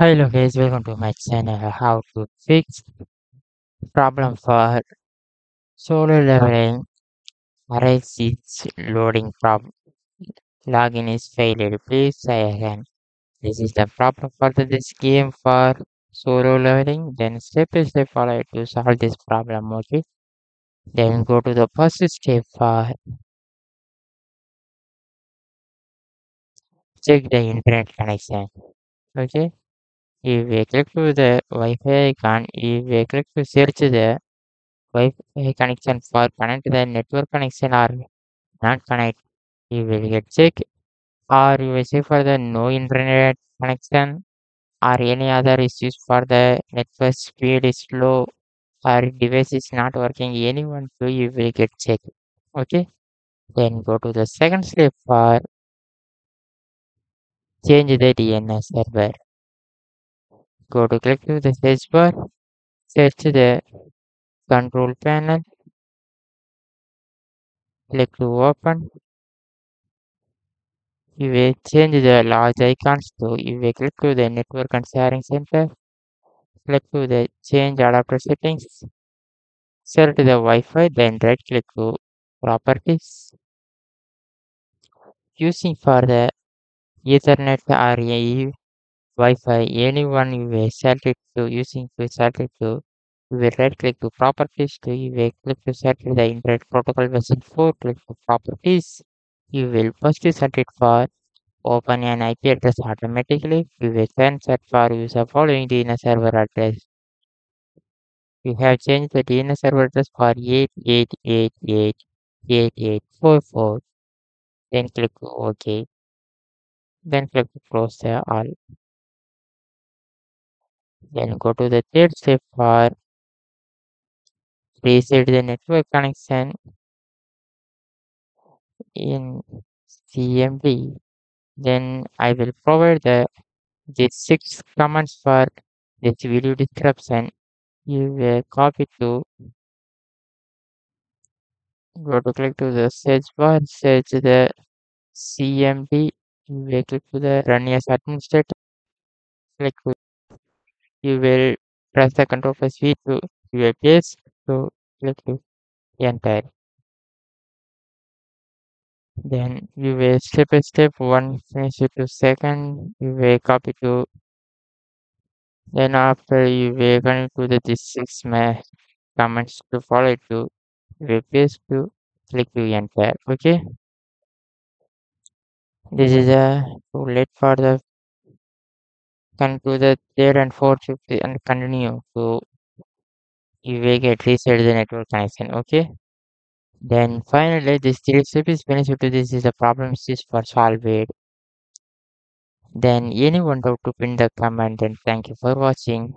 Hello guys, welcome to my channel. How to fix problem for solo leveling seats loading problem. Login is failed. Please try again. This is the problem for this game for solo leveling. Then step by step follow to solve this problem. Okay. Then go to the first step for check the internet connection. Okay. If we click to the Wi-Fi icon, if we click to search the Wi-Fi connection for connect the network connection or not connect, you will get check or you will say for the no internet connection or any other issues for the network speed is slow or device is not working any one two you will get check. Okay then go to the second step for change the DNS server go to click to the search bar search the control panel click to open. You will change the large icons to you will click to the network and sharing center click to the change adapter settings select the Wi-Fi then right click to properties. Using for the ethernet or Wi-Fi anyone you set it to using to it to you will right click to properties to you will click to set the internet protocol version 4 click to properties you will first set it for open an IP address automatically. You will then set for user following DNS server address. We have changed the DNS server address for 88888844 then click OK. Then click to close the all then go to the third step for reset the network connection in CMD then I will provide the these six commands for this video description. You will copy to go to click to the search bar search the CMD you will click to the run as administrator. Click you will press the control plus V to will paste to click to enter then you will step by step one finish it to second you will copy to then after you will connect to the this six comments to follow it to paste to click to enter okay? This is a too late for the come to the third and fourth fifth and continue. So you will get reset the network connection okay? Then finally this three step is finished to this is the problem is for solved then anyone doubt to pin the comment and thank you for watching